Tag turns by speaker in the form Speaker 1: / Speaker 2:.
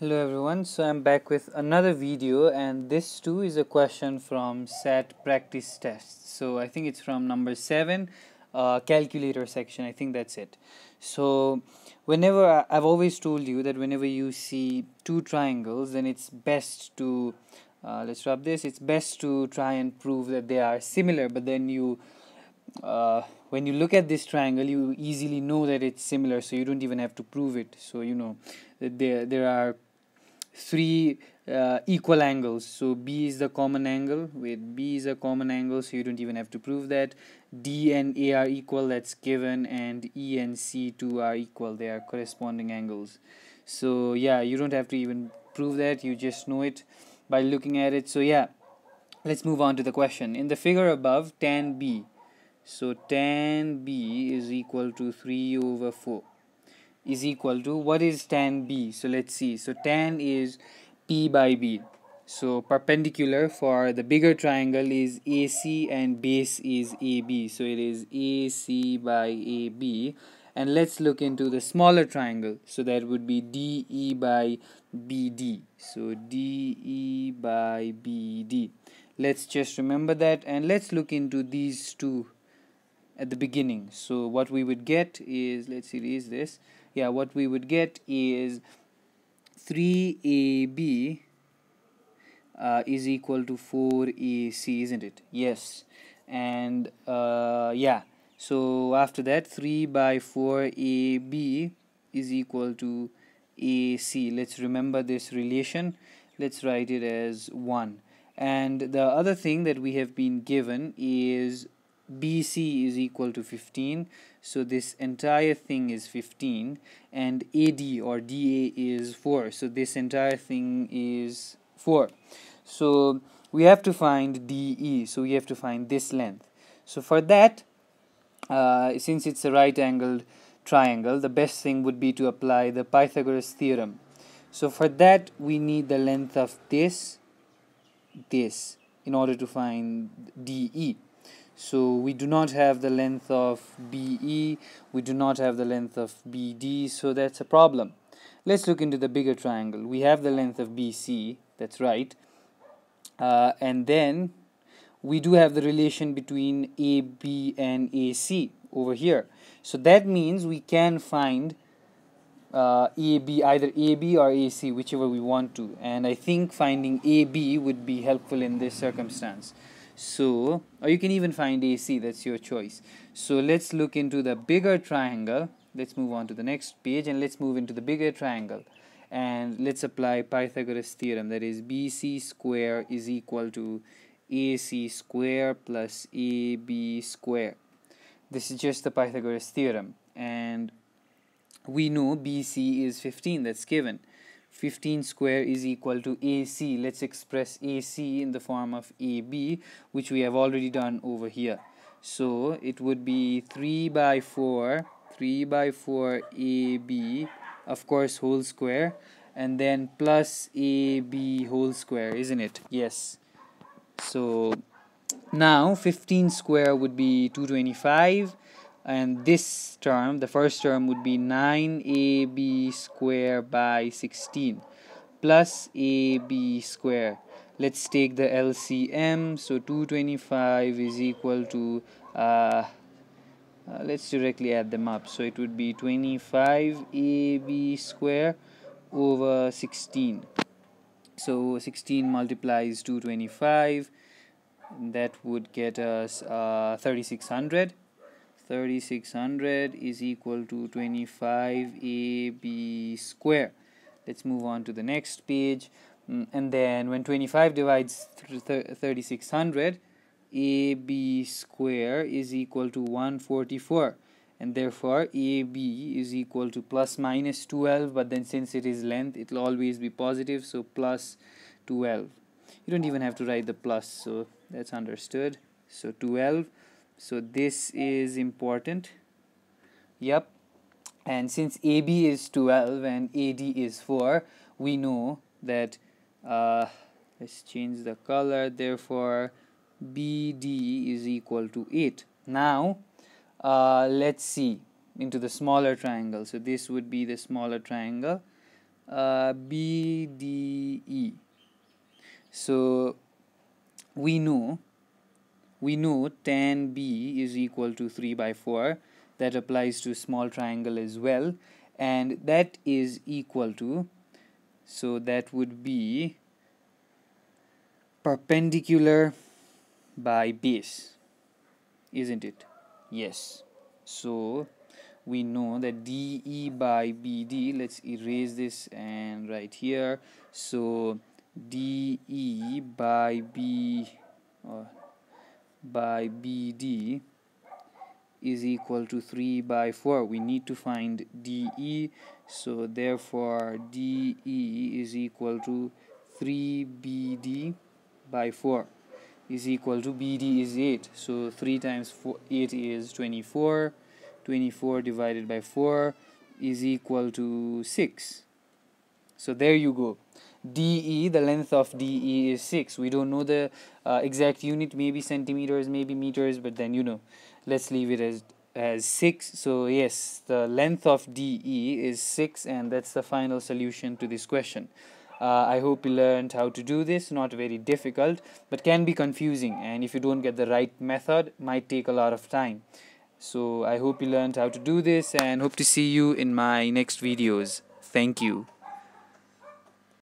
Speaker 1: Hello everyone, so I'm back with another video and this too is a question from SAT practice test. So I think it's from number 7 uh, calculator section, I think that's it. So whenever I've always told you that whenever you see two triangles then it's best to uh, let's rub this it's best to try and prove that they are similar but then you uh, when you look at this triangle you easily know that it's similar so you don't even have to prove it so you know there there are three uh, equal angles. So b is the common angle. With b is a common angle so you don't even have to prove that. D and a are equal that's given. And e and c2 are equal they are corresponding angles. So yeah you don't have to even prove that you just know it by looking at it. So yeah let's move on to the question. In the figure above tan b. So tan b is equal to 3 over 4 is equal to what is tan b? So let's see. So tan is p by b. So perpendicular for the bigger triangle is AC and base is AB so it is AC by AB and let's look into the smaller triangle. So that would be DE by BD so DE by BD let's just remember that and let's look into these two at the beginning. So what we would get is let's see erase this? Yeah what we would get is 3ab uh, is equal to 4ac isn't it? Yes. And uh, yeah. So after that 3 by 4ab is equal to ac let's remember this relation. Let's write it as 1 and the other thing that we have been given is BC is equal to 15 so this entire thing is 15 and AD or DA is 4 so this entire thing is 4 so we have to find DE so we have to find this length. So for that uh, since it's a right angled triangle the best thing would be to apply the Pythagoras theorem. So for that we need the length of this this in order to find DE so we do not have the length of BE, we do not have the length of BD, so that's a problem. Let's look into the bigger triangle. We have the length of BC, that's right. Uh, and then we do have the relation between AB and AC over here. So that means we can find uh, AB, either AB or AC, whichever we want to. And I think finding AB would be helpful in this circumstance so or you can even find AC that's your choice. So let's look into the bigger triangle. Let's move on to the next page and let's move into the bigger triangle. And let's apply Pythagoras theorem that is BC square is equal to AC square plus AB square. This is just the Pythagoras theorem. And we know BC is 15 that's given 15 square is equal to AC. Let's express AC in the form of AB, which we have already done over here. So it would be 3 by 4, 3 by 4 AB, of course, whole square, and then plus AB whole square, isn't it? Yes. So now 15 square would be 225 and this term the first term would be 9ab square by 16 plus ab square. Let's take the LCM so 225 is equal to uh, uh, let's directly add them up. So it would be 25 ab square over 16 so 16 multiplies 225 that would get us uh, 3600 3600 is equal to 25ab square. Let's move on to the next page. Mm, and then when 25 divides 3600 ab square is equal to 144 and therefore AB is equal to plus minus 12 but then since it is length it will always be positive so plus 12 you don't even have to write the plus so that's understood. So 12 so this is important. Yep and since AB is 12 and AD is 4 we know that uh, let's change the color. Therefore BD is equal to 8 now uh, let's see into the smaller triangle. So this would be the smaller triangle. Uh, BDE so we know we know tan B is equal to 3 by 4 that applies to small triangle as well. And that is equal to so that would be perpendicular by base isn't it? Yes. So we know that DE by BD let's erase this and right here. So DE by B by BD is equal to 3 by 4 we need to find DE so therefore DE is equal to 3BD by 4 is equal to BD is 8 so 3 times 4, 8 is 24 24 divided by 4 is equal to 6 so there you go DE the length of DE is 6 we don't know the uh, exact unit maybe centimeters maybe meters but then you know let's leave it as as 6 so yes the length of DE is 6 and that's the final solution to this question. Uh, I hope you learned how to do this. Not very difficult but can be confusing. And if you don't get the right method might take a lot of time. So I hope you learned how to do this and hope to see you in my next videos. Thank you